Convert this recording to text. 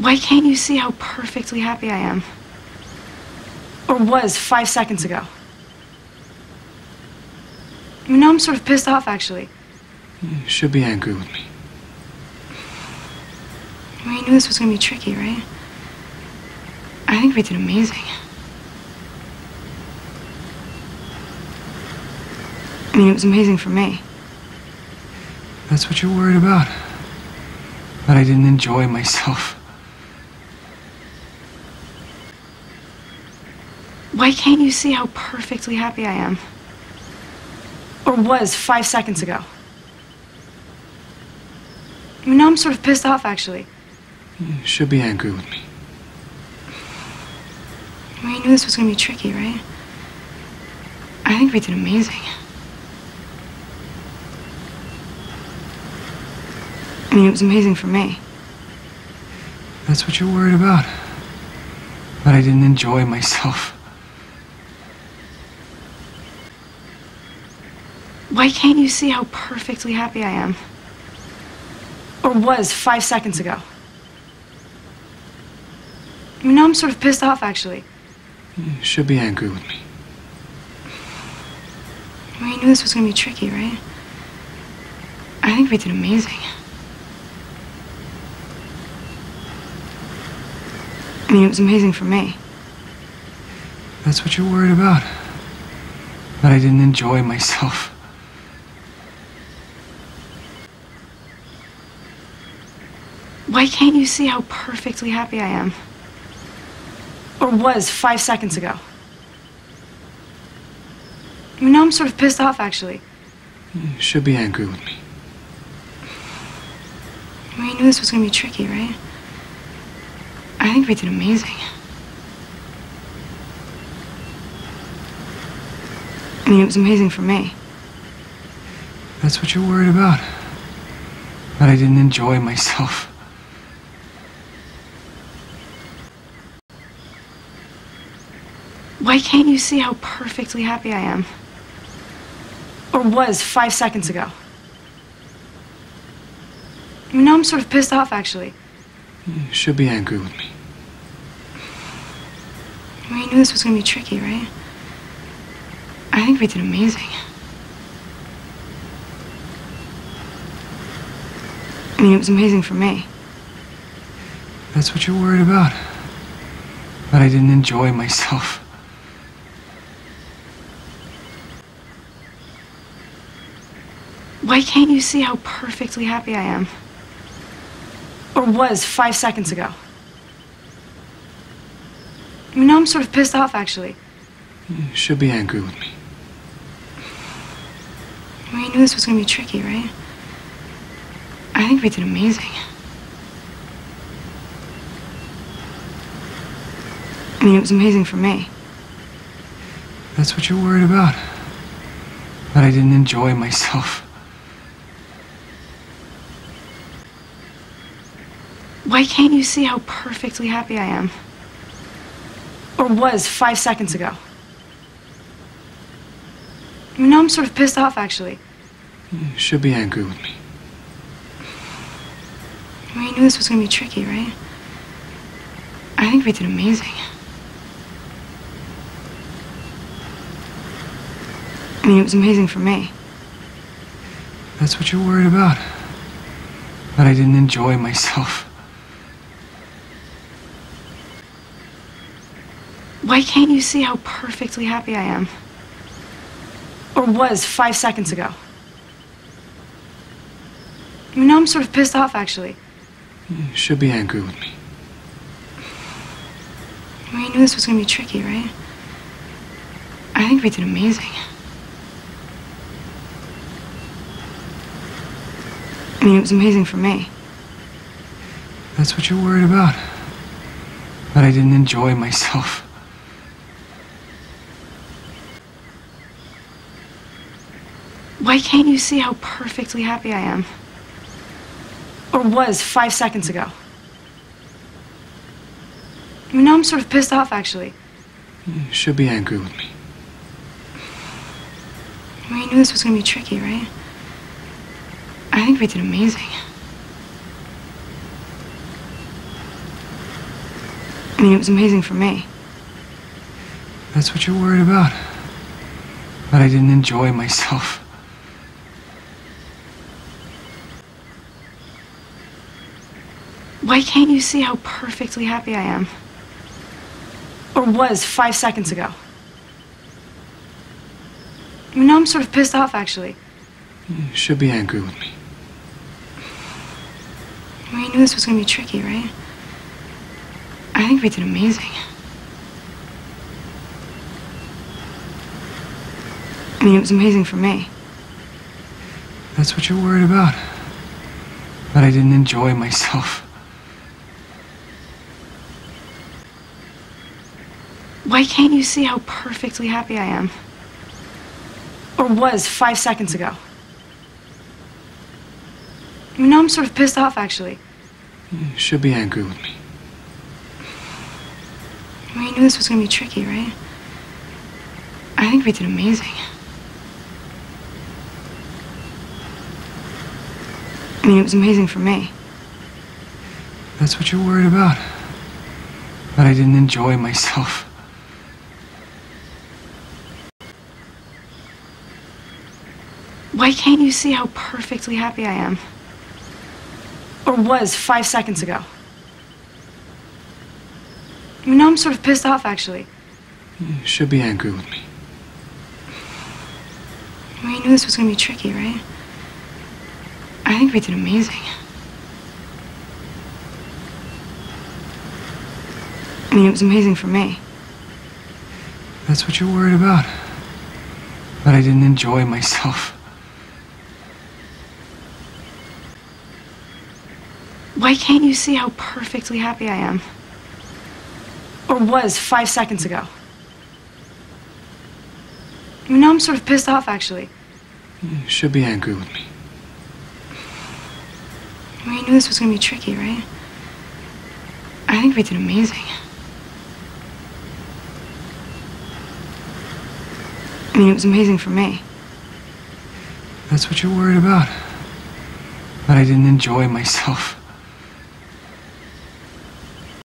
Why can't you see how perfectly happy I am? Or was five seconds ago? I mean, now I'm sort of pissed off, actually. You should be angry with me. You knew this was going to be tricky, right? I think we did amazing. I mean, it was amazing for me. That's what you're worried about. That I didn't enjoy myself. Why can't you see how perfectly happy I am? Or was five seconds ago? I mean, now I'm sort of pissed off, actually. You should be angry with me. You knew this was going to be tricky, right? I think we did amazing. I mean, it was amazing for me. That's what you're worried about. That I didn't enjoy myself. Why can't you see how perfectly happy I am? Or was five seconds ago? I mean, now I'm sort of pissed off, actually. You should be angry with me. I mean, you knew this was going to be tricky, right? I think we did amazing. I mean, it was amazing for me. That's what you're worried about. That I didn't enjoy myself. Why can't you see how perfectly happy I am? Or was five seconds ago? I mean, now I'm sort of pissed off, actually. You should be angry with me. I you knew this was going to be tricky, right? I think we did amazing. I mean, it was amazing for me. That's what you're worried about. That I didn't enjoy myself. Why can't you see how perfectly happy I am? Or was five seconds ago? I mean, now I'm sort of pissed off, actually. You should be angry with me. I mean, you knew this was going to be tricky, right? I think we did amazing. I mean, it was amazing for me. That's what you're worried about. That I didn't enjoy myself. Why can't you see how perfectly happy I am? Or was five seconds ago? I mean, now I'm sort of pissed off, actually. You should be angry with me. Mean, you knew this was going to be tricky, right? I think we did amazing. I mean, it was amazing for me. That's what you're worried about. That I didn't enjoy myself. Why can't you see how perfectly happy I am? Or was five seconds ago? I mean, now I'm sort of pissed off, actually. You should be angry with me. I mean, you knew this was going to be tricky, right? I think we did amazing. I mean, it was amazing for me. That's what you're worried about. That I didn't enjoy myself. Why can't you see how perfectly happy I am? Or was five seconds ago? You know, I'm sort of pissed off, actually. You should be angry with me. You knew this was going to be tricky, right? I think we did amazing. I mean, it was amazing for me. That's what you're worried about. That I didn't enjoy myself. Why can't you see how perfectly happy I am? Or was five seconds ago? I mean, now I'm sort of pissed off, actually. You should be angry with me. I mean, you knew this was going to be tricky, right? I think we did amazing. I mean, it was amazing for me. That's what you're worried about. But I didn't enjoy myself. Why can't you see how perfectly happy I am? Or was five seconds ago? I mean, now I'm sort of pissed off, actually. You should be angry with me. Mean, you knew this was going to be tricky, right? I think we did amazing. I mean, it was amazing for me. That's what you're worried about. That I didn't enjoy myself. Why can't you see how perfectly happy I am? Or was five seconds ago? I mean, now I'm sort of pissed off, actually. You should be angry with me. I mean, you knew this was going to be tricky, right? I think we did amazing. I mean, it was amazing for me. That's what you're worried about. That I didn't enjoy myself. Why can't you see how perfectly happy I am? Or was five seconds ago? I mean, now I'm sort of pissed off, actually. You should be angry with me. I you knew this was going to be tricky, right? I think we did amazing. I mean, it was amazing for me. That's what you're worried about. That I didn't enjoy myself. Why can't you see how perfectly happy I am? Or was five seconds ago? I mean, now I'm sort of pissed off, actually. You should be angry with me. You knew this was going to be tricky, right? I think we did amazing. I mean, it was amazing for me. That's what you're worried about. That I didn't enjoy myself.